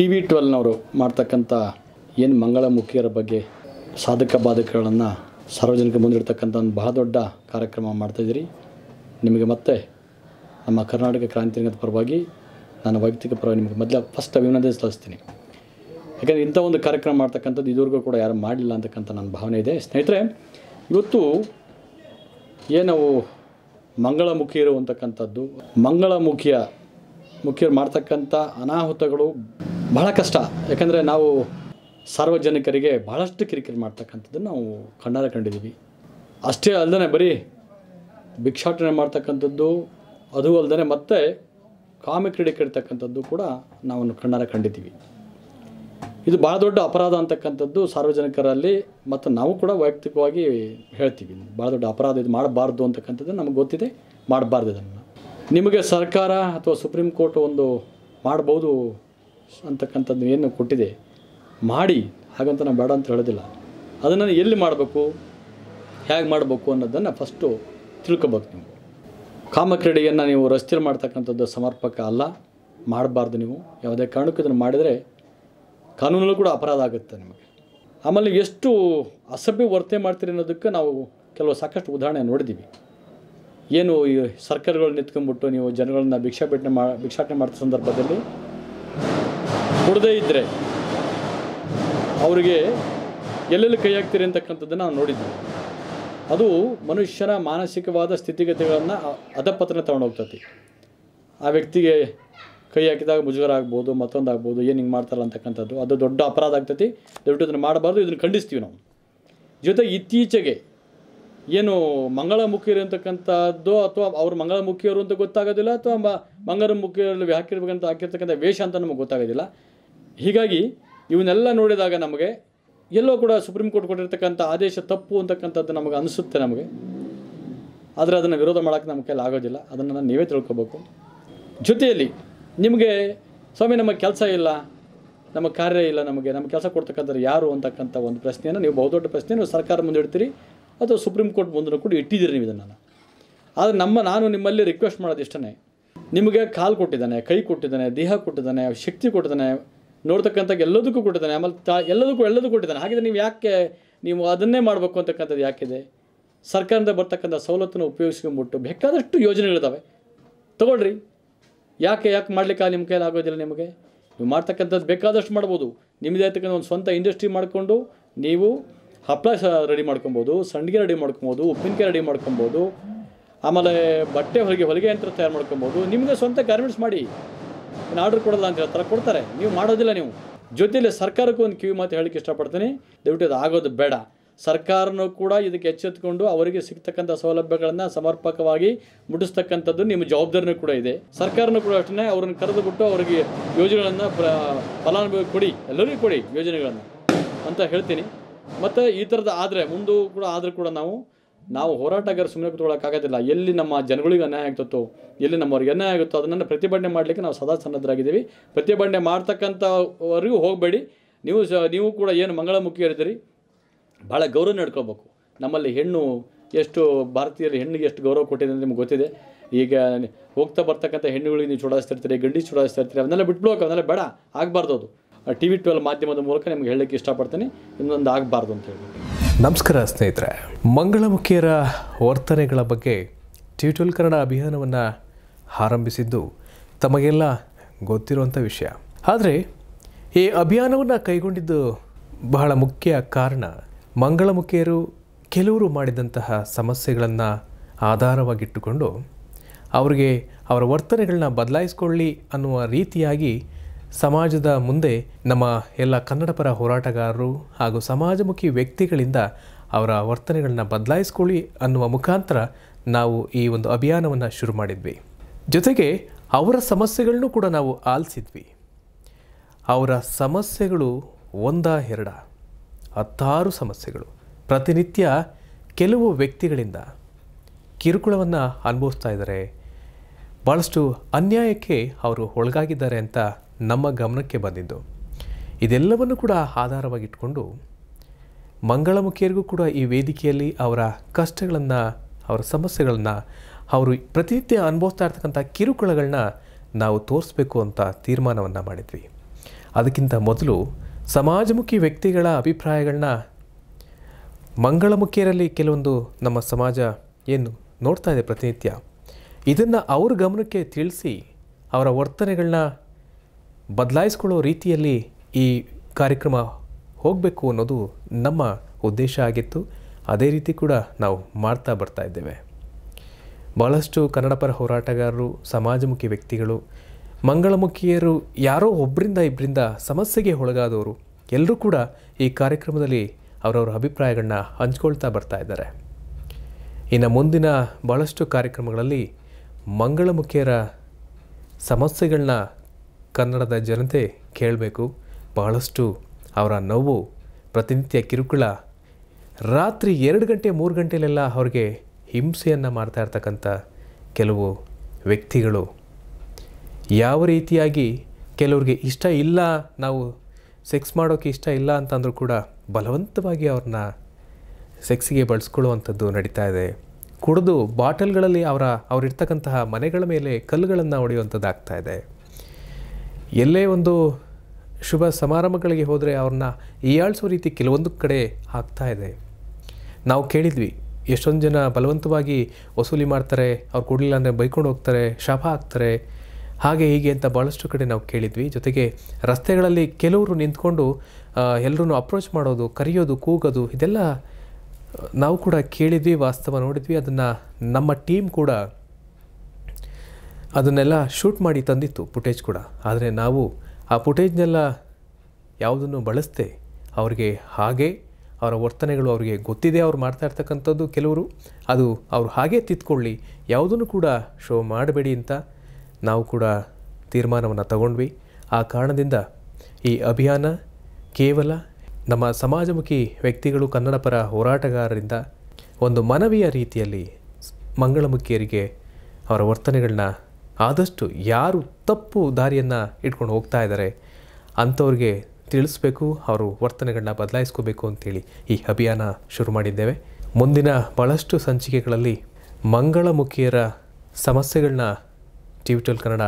T V ಟ್ವೆಲ್ನವರು ಮಾಡ್ತಕ್ಕಂಥ ಏನು ಮಂಗಳಮುಖಿಯರ ಬಗ್ಗೆ ಸಾಧಕ ಬಾಧಕಗಳನ್ನು ಸಾರ್ವಜನಿಕ ಮುಂದಿಡ್ತಕ್ಕಂಥ ಒಂದು ಬಹಳ ದೊಡ್ಡ ಕಾರ್ಯಕ್ರಮ ಮಾಡ್ತಾಯಿದ್ದೀರಿ ನಿಮಗೆ ಮತ್ತೆ ನಮ್ಮ ಕರ್ನಾಟಕ ಕ್ರಾಂತಿ ರಂಗದ ಪರವಾಗಿ ನನ್ನ ವೈಯಕ್ತಿಕ ಪರವಾಗಿ ನಿಮಗೆ ಮೊದಲ ಫಸ್ಟ್ ಅಭಿನಂದನೆ ಸಲ್ಲಿಸ್ತೀನಿ. ಯಾಕಂದರೆ ಇಂಥ ಒಂದು ಕಾರ್ಯಕ್ರಮ ಮಾಡ್ತಕ್ಕಂಥದ್ದು ಇದುವರೆಗೂ ಕೂಡ ಯಾರು ಮಾಡಲಿಲ್ಲ ಅಂತಕ್ಕಂಥ ನನ್ನ ಭಾವನೆ ಇದೆ. ಸ್ನೇಹಿತರೆ, ಇವತ್ತು ಏನು ಮಂಗಳಮುಖಿಯರು ಅಂತಕ್ಕಂಥದ್ದು, ಮಂಗಳಮುಖಿಯ, ಮುಖ್ಯರು ಮಾಡ್ತಕ್ಕಂಥ ಅನಾಹುತಗಳು ಬಹಳ ಕಷ್ಟ. ಯಾಕಂದರೆ ನಾವು ಸಾರ್ವಜನಿಕರಿಗೆ ಬಹಳಷ್ಟು ಕಿರಿಕಿರಿ ಮಾಡ್ತಕ್ಕಂಥದ್ದನ್ನು ನಾವು ಕಣ್ಣಾರೆ ಕಂಡಿದ್ದೀವಿ. ಅಷ್ಟೇ ಅಲ್ಲದೆ ಬರೀ ಭಿಕ್ಷಾಟನೆ ಮಾಡ್ತಕ್ಕಂಥದ್ದು, ಅದು ಅಲ್ಲದೆ ಮತ್ತೆ ಕಾಮಿ ಕ್ರೀಡೆ ಕೆಡ್ತಕ್ಕಂಥದ್ದು ಕೂಡ ನಾವು ಕಣ್ಣಾರೆ ಕಂಡಿದ್ದೀವಿ. ಇದು ಭಾಳ ದೊಡ್ಡ ಅಪರಾಧ ಅಂತಕ್ಕಂಥದ್ದು ಸಾರ್ವಜನಿಕರಲ್ಲಿ ಮತ್ತು ನಾವು ಕೂಡ ವೈಯಕ್ತಿಕವಾಗಿ ಹೇಳ್ತೀವಿ. ಭಾಳ ದೊಡ್ಡ ಅಪರಾಧ ಇದು ಮಾಡಬಾರ್ದು ಅಂತಕ್ಕಂಥದ್ದು ನಮಗೆ ಗೊತ್ತಿದೆ. ಮಾಡಬಾರ್ದು ಇದನ್ನು. ನಿಮಗೆ ಸರ್ಕಾರ ಅಥವಾ ಸುಪ್ರೀಂ ಕೋರ್ಟ್ ಒಂದು ಮಾಡ್ಬೋದು ಅಂತಕ್ಕಂಥದ್ದು ಏನು ಕೊಟ್ಟಿದೆ? ಮಾಡಿ. ಹಾಗಂತ ನಾನು ಬೇಡ ಅಂತ ಹೇಳೋದಿಲ್ಲ. ಅದನ್ನು ಎಲ್ಲಿ ಮಾಡಬೇಕು? ಹೇಗೆ ಮಾಡಬೇಕು ಅನ್ನೋದನ್ನು ಫಸ್ಟು ತಿಳ್ಕೊಬೇಕು ನೀವು. ಕಾಮಕ್ರೀಡೆಯನ್ನು ನೀವು ರಸ್ತೆಯಲ್ಲಿ ಮಾಡ್ತಕ್ಕಂಥದ್ದು ಸಮರ್ಪಕ ಅಲ್ಲ. ಮಾಡಬಾರ್ದು ನೀವು. ಯಾವುದೇ ಕಾರಣಕ್ಕೂ ಇದನ್ನು ಮಾಡಿದರೆ ಕಾನೂನಲ್ಲೂ ಕೂಡ ಅಪರಾಧ ಆಗುತ್ತೆ ನಿಮಗೆ. ಆಮೇಲೆ ಎಷ್ಟು ಅಸಭ್ಯ ವರ್ತನೆ ಮಾಡ್ತೀರಿ ಅನ್ನೋದಕ್ಕೆ ನಾವು ಕೆಲವು ಸಾಕಷ್ಟು ಉದಾಹರಣೆ ನೋಡಿದ್ದೀವಿ. ಏನು ಈ ಸರ್ಕಾರಗಳು ನಿಂತ್ಕೊಂಡ್ಬಿಟ್ಟು ನೀವು ಜನಗಳನ್ನ ಭಿಕ್ಷಾಟನೆ ಮಾ, ಭಿಕ್ಷಾಟನೆ ಮಾಡ್ತ ಸಂದರ್ಭದಲ್ಲಿ ಕೊಡದೇ ಇದ್ದರೆ ಅವರಿಗೆ ಎಲ್ಲೆಲ್ಲಿ ಕೈ ಹಾಕ್ತೀರಿ ಅಂತಕ್ಕಂಥದ್ದನ್ನು ನಾವು ನೋಡಿದ್ವಿ. ಅದು ಮನುಷ್ಯನ ಮಾನಸಿಕವಾದ ಸ್ಥಿತಿಗತಿಗಳನ್ನು ಅಧಪತನ ತಗೊಂಡು ಹೋಗ್ತತಿ. ಆ ವ್ಯಕ್ತಿಗೆ ಕೈ ಹಾಕಿದಾಗ ಮುಜುಗರ ಆಗ್ಬೋದು, ಮತ್ತೊಂದು ಆಗ್ಬೋದು, ಏನು ಹಿಂಗೆ ಮಾಡ್ತಾರಲ್ಲ ಅಂತಕ್ಕಂಥದ್ದು, ಅದು ದೊಡ್ಡ ಅಪರಾಧ ಆಗ್ತೈತಿ. ದಯವಿಟ್ಟು ಇದನ್ನು ಮಾಡಬಾರ್ದು, ಇದನ್ನು ಖಂಡಿಸ್ತೀವಿ ನಾವು. ಜೊತೆಗೆ ಇತ್ತೀಚೆಗೆ ಏನು ಮಂಗಳಮುಖಿಯರು ಅಂತಕ್ಕಂಥದ್ದು ಅಥವಾ ಅವ್ರು ಮಂಗಳಮುಖಿಯರು ಅಂತ ಗೊತ್ತಾಗೋದಿಲ್ಲ, ಅಥವಾ ಮಂಗಳಮುಖಿಯಲ್ಲಿ ಹಾಕಿರ್ಬೇಕಂತ, ಹಾಕಿರ್ತಕ್ಕಂಥ ವೇಷ ಅಂತ ನಮಗೆ ಗೊತ್ತಾಗೋದಿಲ್ಲ. ಹೀಗಾಗಿ ಇವನ್ನೆಲ್ಲ ನೋಡಿದಾಗ ನಮಗೆ ಎಲ್ಲೋ ಕೂಡ ಸುಪ್ರೀಂ ಕೋರ್ಟ್ ಕೊಟ್ಟಿರ್ತಕ್ಕಂಥ ಆದೇಶ ತಪ್ಪು ಅಂತಕ್ಕಂಥದ್ದು ನಮಗೆ ಅನಿಸುತ್ತೆ ನಮಗೆ. ಆದರೆ ಅದನ್ನು ವಿರೋಧ ಮಾಡೋಕ್ಕೆ ನಮ್ಮ ಕೈಲಿ ಆಗೋದಿಲ್ಲ. ಅದನ್ನು ನೀವೇ ತಿಳ್ಕೊಬೇಕು. ಜೊತೆಯಲ್ಲಿ ನಿಮಗೆ ಸ್ವಾಮಿ ನಮಗೆ ಕೆಲಸ ಇಲ್ಲ ನಮ್ಮ ಕಾರ್ಯ ಇಲ್ಲ ನಮಗೆ ನಮ್ಮ ಕೆಲಸ ಕೊಡ್ತಕ್ಕಂಥವ್ರು ಯಾರು ಅಂತಕ್ಕಂಥ ಒಂದು ಪ್ರಶ್ನೆಯನ್ನು ನೀವು ಬಹುದೊಡ್ಡ ಪ್ರಶ್ನೆ ನೀವು ಸರ್ಕಾರ ಮುಂದೆ ಇಡ್ತೀರಿ, ಅಥವಾ ಸುಪ್ರೀಂ ಕೋರ್ಟ್ ಮುಂದೆ ಕೂಡ ಇಟ್ಟಿದ್ದೀರಿ ನೀವು ಇದನ್ನು. ಆದರೆ ನಮ್ಮ, ನಾನು ನಿಮ್ಮಲ್ಲಿ ರಿಕ್ವೆಸ್ಟ್ ಮಾಡೋದು ಇಷ್ಟನೇ ನಿಮಗೆ ಕಾಲು ಕೊಟ್ಟಿದ್ದಾನೆ, ಕೈ ಕೊಟ್ಟಿದ್ದಾನೆ, ದೇಹ ಕೊಟ್ಟಿದ್ದಾನೆ, ಶಕ್ತಿ ಕೊಟ್ಟಿದ್ದಾನೆ ನೋಡ್ತಕ್ಕಂಥ ಎಲ್ಲದಕ್ಕೂ ಕೊಟ್ಟಿದ್ದಾನೆ. ಆಮೇಲೆ ತಾ, ಎಲ್ಲದಕ್ಕೂ ಎಲ್ಲದಕ್ಕೂ ಕೊಟ್ಟಿದ್ದಾನೆ. ಹಾಗಿದ್ರೆ ನೀವು ಯಾಕೆ ನೀವು ಅದನ್ನೇ ಮಾಡಬೇಕು ಅಂತಕ್ಕಂಥದ್ದು ಯಾಕಿದೆ? ಸರ್ಕಾರದಿಂದ ಬರ್ತಕ್ಕಂಥ ಸವಲತ್ತನ್ನು ಉಪಯೋಗಿಸ್ಕೊಂಬಿಟ್ಟು ಬೇಕಾದಷ್ಟು ಯೋಜನೆಗಳಿದ್ದಾವೆ. ತಗೊಳ್ರಿ. ಯಾಕೆ ಯಾಕೆ ಮಾಡಲಿಕ್ಕೆ ನಿಮ್ಮ ಕೈಯಲ್ಲಿ ಆಗೋದಿಲ್ಲ ನಿಮಗೆ? ನೀವು ಮಾಡ್ತಕ್ಕಂಥದ್ದು ಬೇಕಾದಷ್ಟು ಮಾಡ್ಬೋದು. ನಿಮ್ಮದೇ ಆಗ್ತಕ್ಕಂಥ ಒಂದು ಸ್ವಂತ ಇಂಡಸ್ಟ್ರಿ ಮಾಡಿಕೊಂಡು ನೀವು ಹಪ್ಪಳ ರೆಡಿ ಮಾಡ್ಕೊಬೋದು, ಸಂಡಿಗೆ ರೆಡಿ ಮಾಡ್ಕೊಬೋದು, ಉಪ್ಪಿನಕಾಯಿ ರೆಡಿ ಮಾಡ್ಕೊಬೋದು, ಆಮೇಲೆ ಬಟ್ಟೆ ಹೊಲಿಗೆ ಹೊಲಿಗೆ ಯಂತ್ರ ತಯಾರು ಮಾಡ್ಕೊಬೋದು ನಿಮಗೆ ಸ್ವಂತ ಗಾರ್ಮೆಂಟ್ಸ್ ಮಾಡಿ. ಏನು ಆರ್ಡರ್ ಕೊಡಲ್ಲ ಅಂತ ಹೇಳ್ತಾರೆ, ಕೊಡ್ತಾರೆ. ನೀವು ಮಾಡೋದಿಲ್ಲ ನೀವು. ಜೊತೆಯಲ್ಲಿ ಸರ್ಕಾರಕ್ಕೂ ಒಂದು ಕಿವಿ ಮಾತು ಹೇಳಕ್ಕೆ ಇಷ್ಟಪಡ್ತೀನಿ. ದಯವಿಟ್ಟು ಅದು ಆಗೋದು ಬೇಡ. ಸರ್ಕಾರನೂ ಕೂಡ ಇದಕ್ಕೆ ಎಚ್ಚೆತ್ತುಕೊಂಡು ಅವರಿಗೆ ಸಿಗ್ತಕ್ಕಂಥ ಸೌಲಭ್ಯಗಳನ್ನು ಸಮರ್ಪಕವಾಗಿ ಮುಟ್ಟಿಸ್ತಕ್ಕಂಥದ್ದು ನಿಮ್ಮ ಜವಾಬ್ದಾರಿನೂ ಕೂಡ ಇದೆ. ಸರ್ಕಾರನೂ ಕೂಡ ಅಷ್ಟೇ ಅವ್ರನ್ನ ಕರೆದುಬಿಟ್ಟು ಅವರಿಗೆ ಯೋಜನೆಗಳನ್ನು ಫಲಾನುಭವಿ ಕೊಡಿ. ಎಲ್ಲರಿಗೂ ಕೊಡಿ ಯೋಜನೆಗಳನ್ನು ಅಂತ ಹೇಳ್ತೀನಿ. ಮತ್ತು ಈ ಥರದ ಆದರೆ, ಮುಂದೂ ಕೂಡ ಆದರೂ ಕೂಡ ನಾವು ನಾವು ಹೋರಾಟಗಾರ ಸುಮ್ಮನೆ ಕೂತ್ಕೊಳ್ಳೋಕ್ಕಾಗೋದಿಲ್ಲ ಎಲ್ಲಿ ನಮ್ಮ ಜನಗಳಿಗೆ ಅನ್ಯಾಯ ಆಗ್ತತ್ತೋ, ಎಲ್ಲಿ ನಮ್ಮವ್ರಿಗೆ ಅನ್ಯಾಯ ಆಗುತ್ತೋ ಅದನ್ನು ಪ್ರತಿಭಟನೆ ಮಾಡಲಿಕ್ಕೆ ನಾವು ಸದಾ ಸನ್ನದ್ಧರಾಗಿದ್ದೀವಿ. ಪ್ರತಿಭಟನೆ ಮಾಡ್ತಕ್ಕಂಥವರಿಗೂ ಹೋಗಬೇಡಿ. ನೀವು ಸ, ನೀವು ಕೂಡ ಏನು ಮಂಗಳಮುಖಿಯರಿದ್ದೀರಿ ಭಾಳ ಗೌರವ ನಡ್ಕೋಬೇಕು ನಮ್ಮಲ್ಲಿ ಹೆಣ್ಣು ಎಷ್ಟು, ಭಾರತೀಯರು ಹೆಣ್ಣಿಗೆ ಎಷ್ಟು ಗೌರವ ಕೊಟ್ಟಿದೆ ಅಂತ ನಿಮ್ಗೆ ಗೊತ್ತಿದೆ. ಈಗ ಹೋಗ್ತಾ ಬರ್ತಕ್ಕಂಥ ಹೆಣ್ಣುಗಳಿಗೆ ನೀವು ಚುಡಾಯಿಸ್ತಿರ್ತೀರಿ ಗಂಡಿ ಚುಡಾಯಿಸ್ತಾ ಇರ್ತೀರಿ ಅವನ್ನೆಲ್ಲ ಬಿಟ್ಬಿಡೋಕೆ ಅವನ್ನೆಲ್ಲ ಬೇಡ, ಆಗಬಾರ್ದು ಅದು. ಟಿ ವಿ ಟ್ವೆಲ್ ಮಾಧ್ಯಮದ ಮೂಲಕ ನಿಮ್ಗೆ ಹೇಳಲಿಕ್ಕೆ ಇಷ್ಟಪಡ್ತೀನಿ. ಇನ್ನೊಂದು ಆಗಬಾರ್ದು ಅಂತ ಹೇಳಿ. ನಮಸ್ಕಾರ ಸ್ನೇಹಿತರೆ. ಮಂಗಳಮುಖಿಯರ ವರ್ತನೆಗಳ ಬಗ್ಗೆ ಟ್ಯೂಟಲ್ ಕನ್ನಡ ಅಭಿಯಾನವನ್ನು ಆರಂಭಿಸಿದ್ದು ತಮಗೆಲ್ಲ ಗೊತ್ತಿರುವಂಥ ವಿಷಯ. ಆದರೆ ಈ ಅಭಿಯಾನವನ್ನು ಕೈಗೊಂಡಿದ್ದು ಬಹಳ ಮುಖ್ಯ ಕಾರಣ ಮಂಗಳಮುಖಿಯರು ಕೆಲವರು ಮಾಡಿದಂತಹ ಸಮಸ್ಯೆಗಳನ್ನು ಆಧಾರವಾಗಿಟ್ಟುಕೊಂಡು ಅವರಿಗೆ ಅವರ ವರ್ತನೆಗಳನ್ನ ಬದಲಾಯಿಸ್ಕೊಳ್ಳಿ ಅನ್ನುವ ರೀತಿಯಾಗಿ ಸಮಾಜದ ಮುಂದೆ ನಮ್ಮ ಎಲ್ಲ ಕನ್ನಡಪರ ಹೋರಾಟಗಾರರು ಹಾಗೂ ಸಮಾಜಮುಖಿ ವ್ಯಕ್ತಿಗಳಿಂದ ಅವರ ವರ್ತನೆಗಳನ್ನ ಬದಲಾಯಿಸ್ಕೊಳ್ಳಿ ಅನ್ನುವ ಮುಖಾಂತರ ನಾವು ಈ ಒಂದು ಅಭಿಯಾನವನ್ನು ಶುರು ಮಾಡಿದ್ವಿ. ಜೊತೆಗೆ ಅವರ ಸಮಸ್ಯೆಗಳನ್ನೂ ಕೂಡ ನಾವು ಆಲಿಸಿದ್ವಿ. ಅವರ ಸಮಸ್ಯೆಗಳು ಒಂದ ಎರಡ, ಹತ್ತಾರು ಸಮಸ್ಯೆಗಳು. ಪ್ರತಿನಿತ್ಯ ಕೆಲವು ವ್ಯಕ್ತಿಗಳಿಂದ ಕಿರುಕುಳವನ್ನು ಅನುಭವಿಸ್ತಾ ಇದ್ದಾರೆ. ಭಾಳಷ್ಟು ಅನ್ಯಾಯಕ್ಕೆ ಅವರು ಒಳಗಾಗಿದ್ದಾರೆ ಅಂತ ನಮ್ಮ ಗಮನಕ್ಕೆ ಬಂದಿದ್ದು. ಇದೆಲ್ಲವನ್ನು ಕೂಡ ಆಧಾರವಾಗಿಟ್ಕೊಂಡು ಮಂಗಳಮುಖಿಯರಿಗೂ ಕೂಡ ಈ ವೇದಿಕೆಯಲ್ಲಿ ಅವರ ಕಷ್ಟಗಳನ್ನು, ಅವರ ಸಮಸ್ಯೆಗಳನ್ನು, ಅವರು ಪ್ರತಿನಿತ್ಯ ಅನುಭವಿಸ್ತಾ ಇರ್ತಕ್ಕಂಥ ಕಿರುಕುಳಗಳನ್ನ ನಾವು ತೋರಿಸ್ಬೇಕು ಅಂತ ತೀರ್ಮಾನವನ್ನು ಮಾಡಿದ್ವಿ. ಅದಕ್ಕಿಂತ ಮೊದಲು ಸಮಾಜಮುಖಿ ವ್ಯಕ್ತಿಗಳ ಅಭಿಪ್ರಾಯಗಳನ್ನ ಮಂಗಳಮುಖಿಯರಲ್ಲಿ ಕೆಲವೊಂದು ನಮ್ಮ ಸಮಾಜ ಏನು ನೋಡ್ತಾ ಇದೆ ಪ್ರತಿನಿತ್ಯ. ಇದನ್ನು ಅವ್ರ ಗಮನಕ್ಕೆ ತಿಳಿಸಿ ಅವರ ವರ್ತನೆಗಳನ್ನ ಬದಲಾಯಿಸ್ಕೊಳ್ಳೋ ರೀತಿಯಲ್ಲಿ ಈ ಕಾರ್ಯಕ್ರಮ ಹೋಗಬೇಕು ಅನ್ನೋದು ನಮ್ಮ ಉದ್ದೇಶ ಆಗಿತ್ತು. ಅದೇ ರೀತಿ ಕೂಡ ನಾವು ಮಾಡ್ತಾ ಬರ್ತಾ ಇದ್ದೇವೆ. ಭಾಳಷ್ಟು ಕನ್ನಡಪರ ಹೋರಾಟಗಾರರು, ಸಮಾಜಮುಖಿ ವ್ಯಕ್ತಿಗಳು, ಮಂಗಳಮುಖಿಯರು, ಯಾರೋ ಒಬ್ಬರಿಂದ ಇಬ್ಬರಿಂದ ಸಮಸ್ಯೆಗೆ ಒಳಗಾದವರು, ಎಲ್ಲರೂ ಕೂಡ ಈ ಕಾರ್ಯಕ್ರಮದಲ್ಲಿ ಅವರವರ ಅಭಿಪ್ರಾಯಗಳನ್ನ ಹಂಚ್ಕೊಳ್ತಾ ಬರ್ತಾ ಇದ್ದಾರೆ. ಇನ್ನು ಮುಂದಿನ ಭಾಳಷ್ಟು ಕಾರ್ಯಕ್ರಮಗಳಲ್ಲಿ ಮಂಗಳಮುಖಿಯರ ಸಮಸ್ಯೆಗಳನ್ನ ಕನ್ನಡದ ಜನತೆ ಕೇಳಬೇಕು. ಬಹಳಷ್ಟು ಅವರ ನೋವು, ಪ್ರತಿನಿತ್ಯ ಕಿರುಕುಳ. ರಾತ್ರಿ ಎರಡು ಗಂಟೆ, ಮೂರು ಗಂಟೆಲೆಲ್ಲ ಅವ್ರಿಗೆ ಹಿಂಸೆಯನ್ನು ಮಾಡ್ತಾ ಇರ್ತಕ್ಕಂಥ ಕೆಲವು ವ್ಯಕ್ತಿಗಳು. ಯಾವ ರೀತಿಯಾಗಿ ಕೆಲವ್ರಿಗೆ ಇಷ್ಟ ಇಲ್ಲ, ನಾವು ಸೆಕ್ಸ್ ಮಾಡೋಕ್ಕೆ ಇಷ್ಟ ಇಲ್ಲ ಅಂತಂದರೂ ಕೂಡ ಬಲವಂತವಾಗಿ ಅವ್ರನ್ನ ಸೆಕ್ಸ್ಗೆ ಬಳಸ್ಕೊಳ್ಳುವಂಥದ್ದು ನಡೀತಾ ಇದೆ. ಕುಡಿದು ಬಾಟಲ್ಗಳಲ್ಲಿ ಅವರ, ಅವರಿರ್ತಕ್ಕಂತಹ ಮನೆಗಳ ಮೇಲೆ ಕಲ್ಲುಗಳನ್ನು ಹೊಡೆಯುವಂಥದ್ದು ಆಗ್ತಾ ಇದೆ. ಎಲ್ಲೇ ಒಂದು ಶುಭ ಸಮಾರಂಭಗಳಿಗೆ ಹೋದರೆ ಅವ್ರನ್ನ ಹೀಯಾಳಿಸೋ ರೀತಿ ಕೆಲವೊಂದು ಕಡೆ ಆಗ್ತಾ ಇದೆ. ನಾವು ಕೇಳಿದ್ವಿ, ಎಷ್ಟೊಂದು ಜನ ಬಲವಂತವಾಗಿ ವಸೂಲಿ ಮಾಡ್ತಾರೆ, ಅವ್ರು ಕೊಡಲಿಲ್ಲ ಅಂದರೆ ಬೈಕೊಂಡು ಹೋಗ್ತಾರೆ, ಶಾಪ ಹಾಕ್ತಾರೆ, ಹಾಗೆ ಹೀಗೆ ಅಂತ ಭಾಳಷ್ಟು ಕಡೆ ನಾವು ಕೇಳಿದ್ವಿ. ಜೊತೆಗೆ ರಸ್ತೆಗಳಲ್ಲಿ ಕೆಲವರು ನಿಂತ್ಕೊಂಡು ಎಲ್ಲರೂ ಅಪ್ರೋಚ್ ಮಾಡೋದು, ಕರೆಯೋದು, ಕೂಗೋದು, ಇದೆಲ್ಲ ನಾವು ಕೂಡ ಕೇಳಿದ್ವಿ, ವಾಸ್ತವ ನೋಡಿದ್ವಿ. ಅದನ್ನು ನಮ್ಮ ಟೀಮ್ ಕೂಡ ಅದನ್ನೆಲ್ಲ ಶೂಟ್ ಮಾಡಿ ತಂದಿತ್ತು ಫುಟೇಜ್ ಕೂಡ. ಆದರೆ ನಾವು ಆ ಫುಟೇಜ್ನೆಲ್ಲ ಯಾವುದನ್ನು ಬಳಸದೆ ಅವ್ರಿಗೆ ಹಾಗೆ, ಅವರ ವರ್ತನೆಗಳು ಅವರಿಗೆ ಗೊತ್ತಿದೆ, ಅವ್ರು ಮಾಡ್ತಾ ಇರ್ತಕ್ಕಂಥದ್ದು ಕೆಲವರು, ಅದು ಅವರು ಹಾಗೆ ತಿದ್ಕೊಳ್ಳಿ, ಯಾವುದನ್ನು ಕೂಡ ಶೋ ಮಾಡಬೇಡಿ ಅಂತ ನಾವು ಕೂಡ ತೀರ್ಮಾನವನ್ನು ತಗೊಂಡ್ವಿ. ಆ ಕಾರಣದಿಂದ ಈ ಅಭಿಯಾನ ಕೇವಲ ನಮ್ಮ ಸಮಾಜಮುಖಿ ವ್ಯಕ್ತಿಗಳು ಕನ್ನಡ ಪರ ಹೋರಾಟಗಾರರಿಂದ ಒಂದು ಮನವಿಯ ರೀತಿಯಲ್ಲಿ ಮಂಗಳಮುಖಿಯರಿಗೆ ಅವರ ವರ್ತನೆಗಳನ್ನ ಆದಷ್ಟು ಯಾರು ತಪ್ಪು ದಾರಿಯನ್ನು ಇಟ್ಕೊಂಡು ಹೋಗ್ತಾ ಇದ್ದಾರೆ ಅಂಥವ್ರಿಗೆ ತಿಳಿಸ್ಬೇಕು, ಅವರು ವರ್ತನೆಗಳನ್ನ ಬದಲಾಯಿಸ್ಕೋಬೇಕು ಅಂತೇಳಿ ಈ ಅಭಿಯಾನ ಶುರು ಮಾಡಿದ್ದೇವೆ. ಮುಂದಿನ ಭಾಳಷ್ಟು ಸಂಚಿಕೆಗಳಲ್ಲಿ ಮಂಗಳಮುಖಿಯರ ಸಮಸ್ಯೆಗಳನ್ನ ಟಿವಿಟಲ್ ಕನ್ನಡ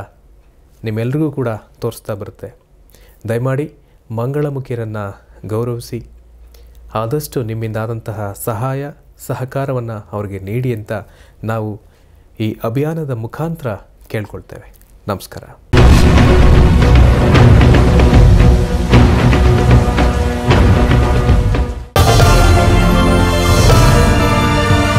ನಿಮ್ಮೆಲ್ರಿಗೂ ಕೂಡ ತೋರಿಸ್ತಾ ಬರುತ್ತೆ. ದಯಮಾಡಿ ಮಂಗಳಮುಖಿಯರನ್ನು ಗೌರವಿಸಿ, ಆದಷ್ಟು ನಿಮ್ಮಿಂದಾದಂತಹ ಸಹಾಯ, ಸಹಕಾರವನ್ನು ಅವರಿಗೆ ನೀಡಿ ಅಂತ ನಾವು ಈ ಅಭಿಯಾನದ ಮುಖಾಂತರ ಕೇಳ್ಕೊಳ್ತೇವೆ. ನಮಸ್ಕಾರ.